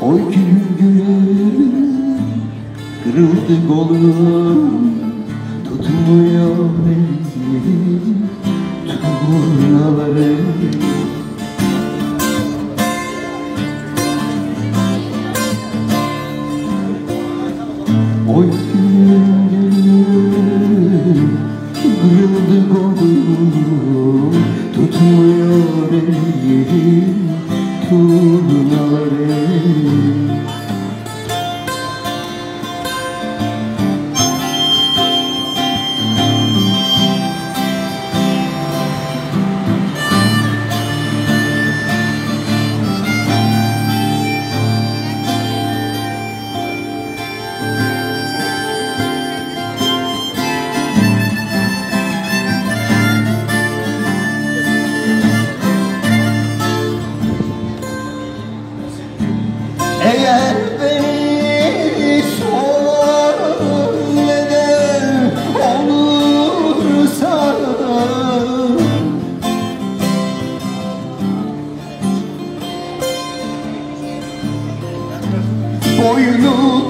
Oy gülüm gülüm Kırıldı kolum Tutmuyor beni Turnaları Oy Turnaları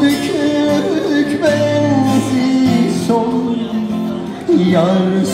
Bükük bensiz son yar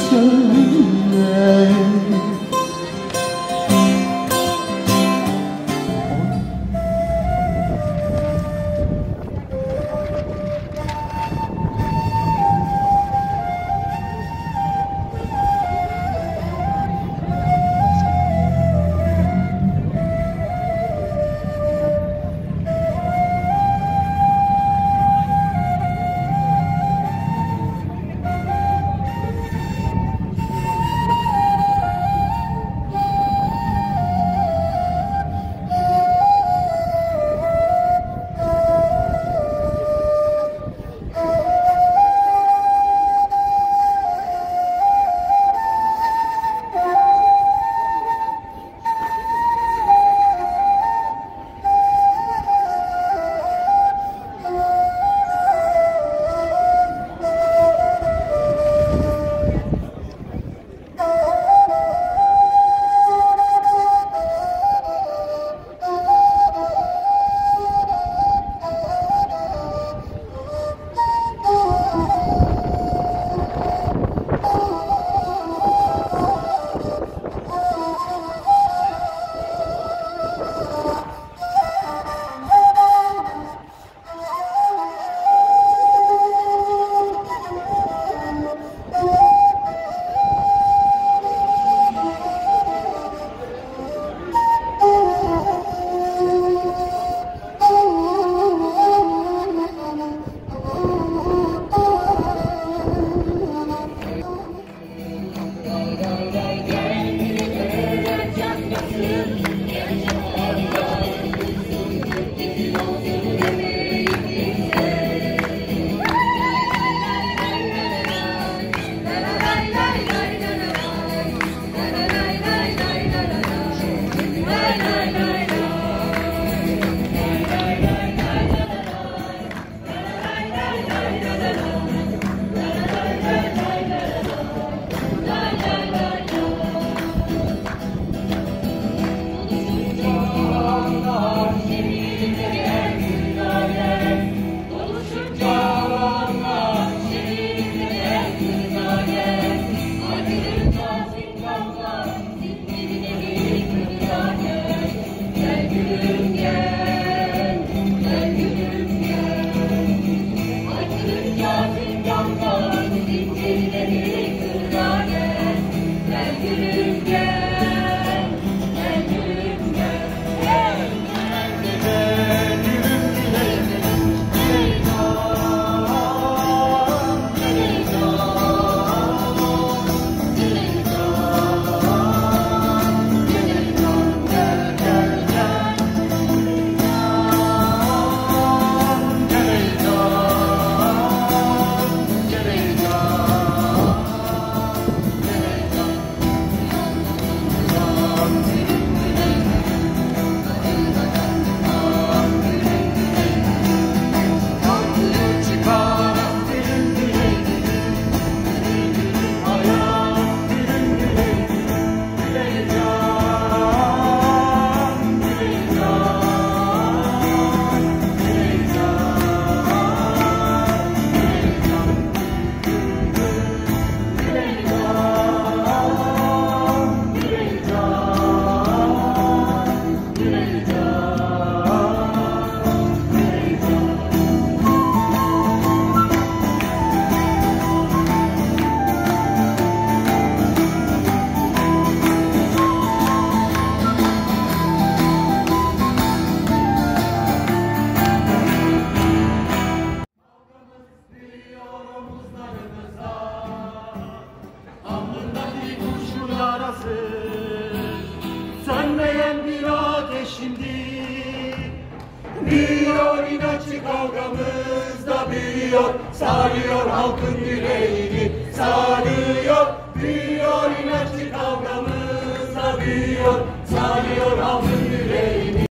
büyüyor Sarıyor halkın yüreğini. Sarıyor Büyüyor inatçı kavgamız. Sarıyor halkın